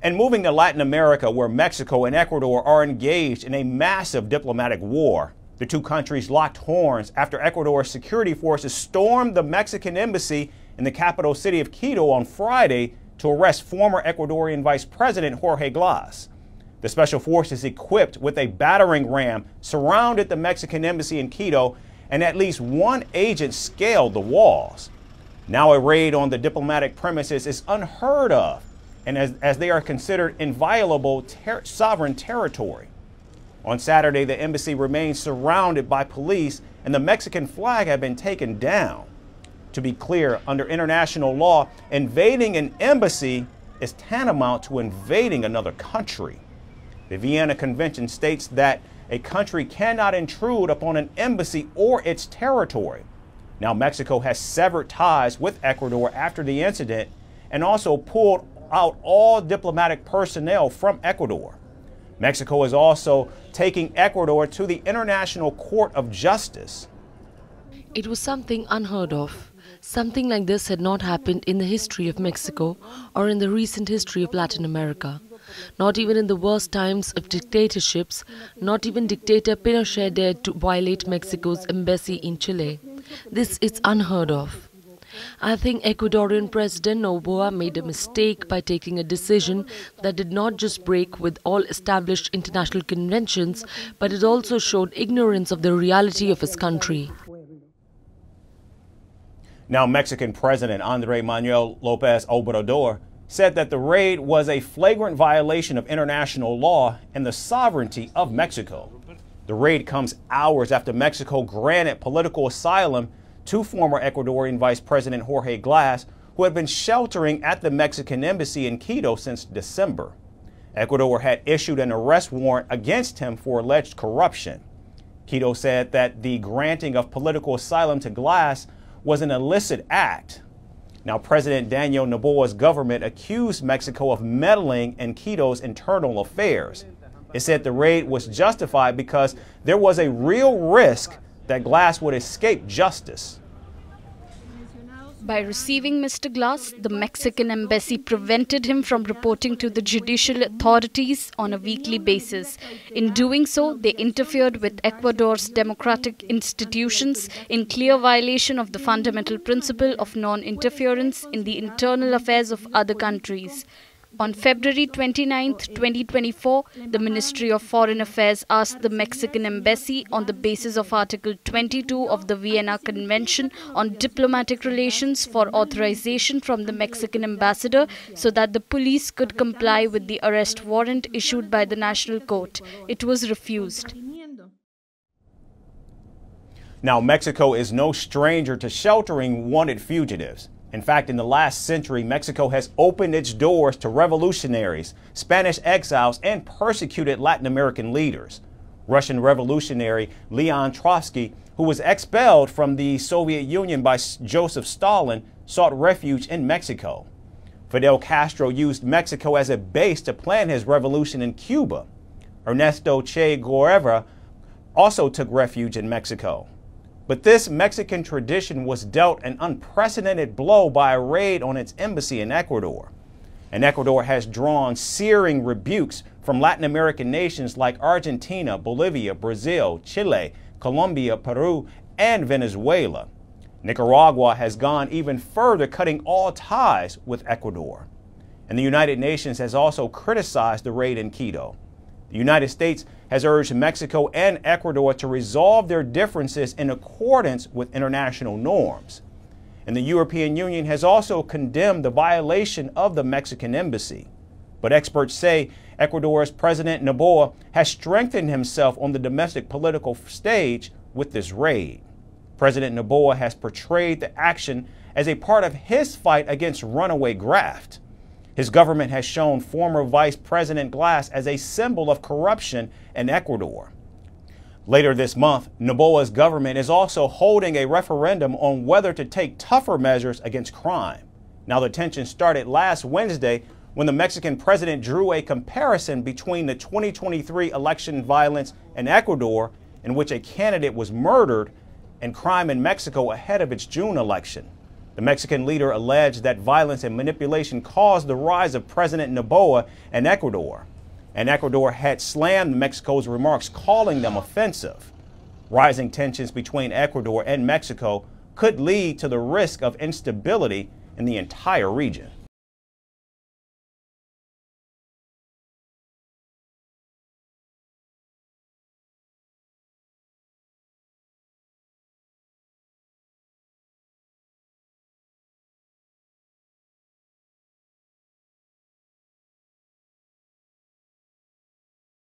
And moving to Latin America, where Mexico and Ecuador are engaged in a massive diplomatic war. The two countries locked horns after Ecuador's security forces stormed the Mexican embassy in the capital city of Quito on Friday to arrest former Ecuadorian Vice President Jorge Glas. The special forces equipped with a battering ram surrounded the Mexican embassy in Quito, and at least one agent scaled the walls. Now, a raid on the diplomatic premises is unheard of, and as, as they are considered inviolable ter- sovereign territory. On Saturday, the embassy remained surrounded by police, and the Mexican flag had been taken down. To be clear, under international law, invading an embassy is tantamount to invading another country. The Vienna Convention states that a country cannot intrude upon an embassy or its territory. Now, Mexico has severed ties with Ecuador after the incident and also pulled out all diplomatic personnel from Ecuador. Mexico is also taking Ecuador to the International Court of Justice. It was something unheard of. Something like this had not happened in the history of Mexico or in the recent history of Latin America. Not even in the worst times of dictatorships, not even dictator Pinochet dared to violate Mexico's embassy in Chile. This is unheard of. I think Ecuadorian President Noboa made a mistake by taking a decision that did not just break with all established international conventions, but it also showed ignorance of the reality of his country. Now, Mexican President Andre Manuel Lopez Obrador said that the raid was a flagrant violation of international law and the sovereignty of Mexico. The raid comes hours after Mexico granted political asylum to former Ecuadorian Vice President Jorge Glas, who had been sheltering at the Mexican embassy in Quito since December. Ecuador had issued an arrest warrant against him for alleged corruption. Quito said that the granting of political asylum to Glas was an illicit act. Now, President Daniel Noboa's government accused Mexico of meddling in Quito's internal affairs. It said the raid was justified because there was a real risk that Glas would escape justice. By receiving Mr. Glas, the Mexican embassy prevented him from reporting to the judicial authorities on a weekly basis. In doing so, they interfered with Ecuador's democratic institutions in clear violation of the fundamental principle of non interference in the internal affairs of other countries. On February 29, 2024, the Ministry of Foreign Affairs asked the Mexican embassy on the basis of Article 22 of the Vienna Convention on Diplomatic Relations for authorization from the Mexican ambassador so that the police could comply with the arrest warrant issued by the National Court. It was refused. Now, Mexico is no stranger to sheltering wanted fugitives. In fact, in the last century, Mexico has opened its doors to revolutionaries, Spanish exiles, and persecuted Latin American leaders. Russian revolutionary Leon Trotsky, who was expelled from the Soviet Union by Joseph Stalin, sought refuge in Mexico. Fidel Castro used Mexico as a base to plan his revolution in Cuba. Ernesto Che Guevara also took refuge in Mexico. But this Mexican tradition was dealt an unprecedented blow by a raid on its embassy in Ecuador. And Ecuador has drawn searing rebukes from Latin American nations like Argentina, Bolivia, Brazil, Chile, Colombia, Peru, and Venezuela. Nicaragua has gone even further, cutting all ties with Ecuador. And the United Nations has also criticized the raid in Quito. The United States has urged Mexico and Ecuador to resolve their differences in accordance with international norms. And the European Union has also condemned the violation of the Mexican embassy. But experts say Ecuador's President Noboa has strengthened himself on the domestic political stage with this raid. President Noboa has portrayed the action as a part of his fight against runaway graft. His government has shown former Vice President Glas as a symbol of corruption in Ecuador. Later this month, Noboa's government is also holding a referendum on whether to take tougher measures against crime. Now, the tension started last Wednesday when the Mexican president drew a comparison between the 2023 election violence in Ecuador, in which a candidate was murdered, and crime in Mexico ahead of its June election. The Mexican leader alleged that violence and manipulation caused the rise of President Noboa in Ecuador. And Ecuador had slammed Mexico's remarks, calling them offensive. Rising tensions between Ecuador and Mexico could lead to the risk of instability in the entire region.